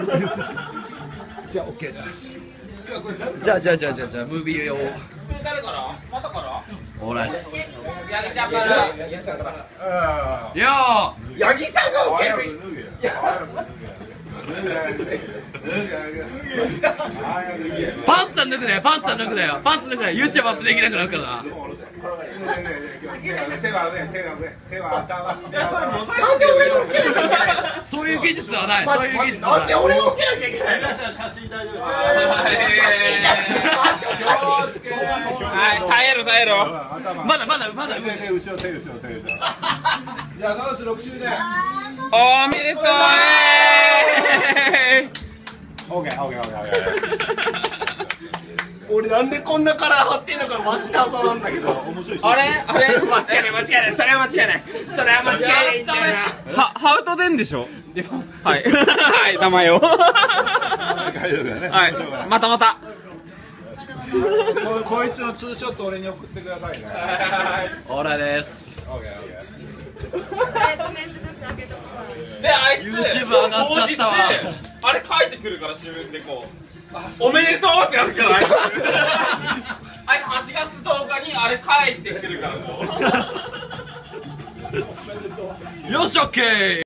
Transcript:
じゃあ OK です。じゃあじゃあじゃあじゃあじゃあムービーをそれ誰から？またから？オーライス。ヤギちゃんから。あよ八木さんが受ける。ーパンツは脱ぐなよパンツは脱ぐなよ。パンツ脱ぐなよ。YouTube アップできなくなるからな。手は上手は上手は頭。いやそれもうなんで俺が受けなきゃいけないのそういう技術はない。そういう技術はなん俺が受けなきゃいけないの？皆さん写真大丈夫です。はい耐えろ耐えろ。頭まだまだまだ後ろ手後ろ手後ろじゃあダンス6周年おめでとうえーオッ俺なんでこんなカラー貼ってんのかマジ謎なんだけど。面白いあれ？あれ？間違いない間違いない。それは間違いない。それは間違いないんだよな。はハウトでんでしょ？出ます。はい。はい名前を。は大丈夫だよねい。またまた。ここいつのツーショット俺に送ってくださいね。オーライです。オッケーオッケーがっちゃったわあれ書いてくるから自分でこう。おめでとうってやるから あいつあいつ8月10日にあれ書いてくるからこう。よしオッケー